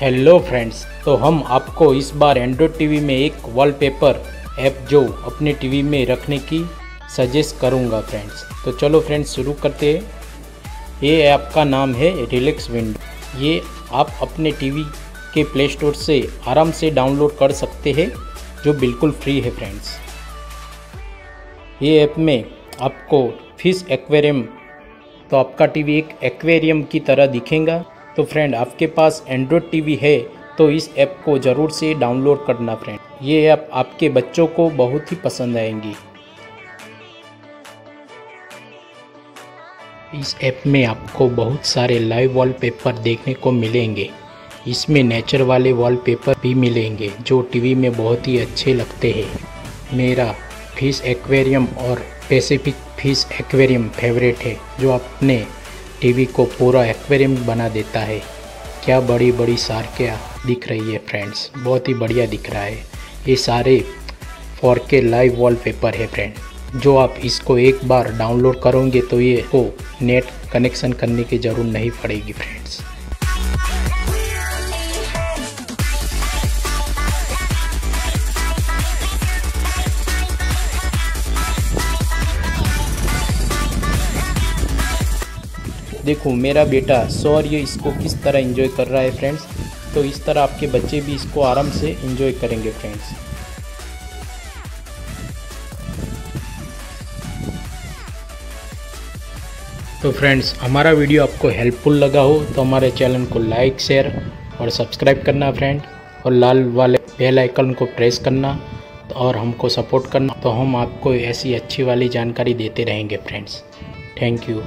Hello friends तो हम आपको इस बार एंड्रॉयड टीवी में एक वॉलपेपर ऐप जो अपने टीवी में रखने की सजेस्ट करूँगा फ्रेंड्स तो चलो फ्रेंड्स शुरू करते हैं। ये ऐप का नाम है रिलैक्स विंडो ये आप अपने टीवी के प्ले स्टोर से आराम से डाउनलोड कर सकते हैं, जो बिल्कुल फ्री है फ्रेंड्स ये ऐप में आपको फ़िश एक्वेरियम तो आपका टीवी एक एक्वेरियम की तरह दिखेगा। तो फ्रेंड आपके पास एंड्रॉयड टीवी है तो इस ऐप को ज़रूर से डाउनलोड करना फ्रेंड ये ऐप आपके बच्चों को बहुत ही पसंद आएँगी. इस ऐप में आपको बहुत सारे लाइव वॉलपेपर देखने को मिलेंगे. इसमें नेचर वाले वॉलपेपर भी मिलेंगे, जो टीवी में बहुत ही अच्छे लगते हैं. मेरा फ़िश एक्वेरियम और पैसिफिक फ़िश एक्वेरियम फेवरेट है, जो अपने टीवी को पूरा एक्वेरियम बना देता है। क्या बड़ी बड़ी सार्कियाँ दिख रही है फ्रेंड्स बहुत ही बढ़िया दिख रहा है। ये सारे फोर के लाइव वॉलपेपर है फ्रेंड जो आप इसको एक बार डाउनलोड करोगे तो ये को नेट कनेक्शन करने की ज़रूरत नहीं पड़ेगी फ्रेंड्स देखो, मेरा बेटा, सौर ये इसको किस तरह एंजॉय कर रहा है फ्रेंड्स तो इस तरह आपके बच्चे भी इसको आराम से एंजॉय करेंगे फ्रेंड्स तो फ्रेंड्स हमारा वीडियो आपको हेल्पफुल लगा हो तो हमारे चैनल को लाइक शेयर और सब्सक्राइब करना फ्रेंड और लाल वाले बेल आइकन को प्रेस करना और हमको सपोर्ट करना तो हम आपको ऐसी अच्छी वाली जानकारी देते रहेंगे फ्रेंड्स थैंक यू